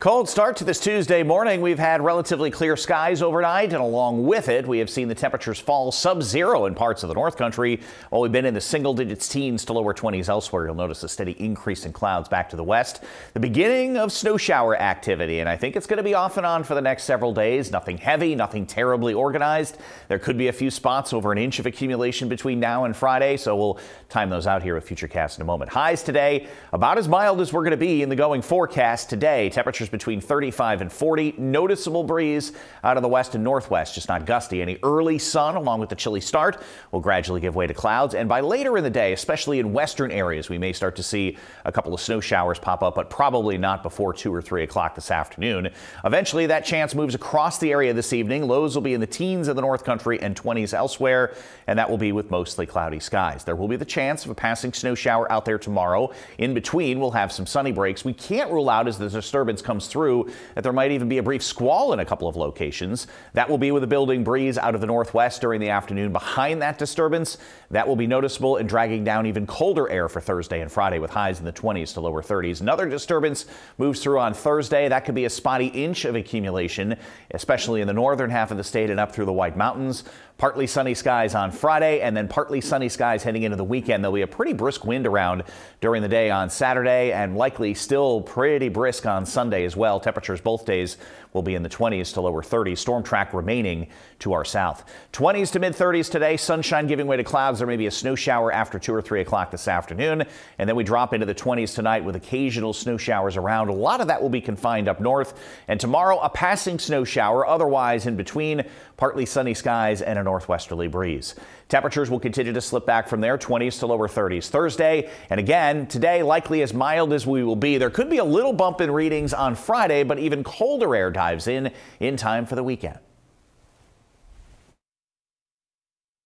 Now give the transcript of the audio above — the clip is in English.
Cold start to this Tuesday morning. We've had relatively clear skies overnight, and along with it, we have seen the temperatures fall sub zero in parts of the North Country. While we've been in the single digits teens to lower 20s elsewhere, you'll notice a steady increase in clouds back to the west. The beginning of snow shower activity, and I think it's going to be off and on for the next several days. Nothing heavy, nothing terribly organized. There could be a few spots over an inch of accumulation between now and Friday, so we'll time those out here with Futurecast in a moment. Highs today, about as mild as we're going to be in the going forecast today. Temperatures between 35 and 40. Noticeable breeze out of the west and northwest, just not gusty. Any early sun along with the chilly start will gradually give way to clouds. And by later in the day, especially in western areas, we may start to see a couple of snow showers pop up, but probably not before 2 or 3 o'clock this afternoon. Eventually, that chance moves across the area this evening. Lows will be in the teens in the north country and 20s elsewhere, and that will be with mostly cloudy skies. There will be the chance of a passing snow shower out there tomorrow. In between, we'll have some sunny breaks. We can't rule out as the disturbance comes through that there might even be a brief squall in a couple of locations. That will be with a building breeze out of the northwest during the afternoon. Behind that disturbance, that will be noticeable and dragging down even colder air for Thursday and Friday with highs in the 20s to lower 30s. Another disturbance moves through on Thursday. That could be a spotty inch of accumulation, especially in the northern half of the state and up through the White Mountains. Partly sunny skies on Friday and then partly sunny skies heading into the weekend. There'll be a pretty brisk wind around during the day on Saturday and likely still pretty brisk on Sunday as well. Temperatures both days will be in the 20s to lower 30s. Storm track remaining to our south. 20s to mid 30s today. Sunshine giving way to clouds. There may be a snow shower after 2 or 3 o'clock this afternoon. And then we drop into the 20s tonight with occasional snow showers around. A lot of that will be confined up north. And tomorrow, a passing snow shower. Otherwise, in between, partly sunny skies and a northwesterly breeze. Temperatures will continue to slip back from there, 20s to lower 30s Thursday. And again, today likely as mild as we will be. There could be a little bump in readings on Friday, but even colder air dives in in time for the weekend.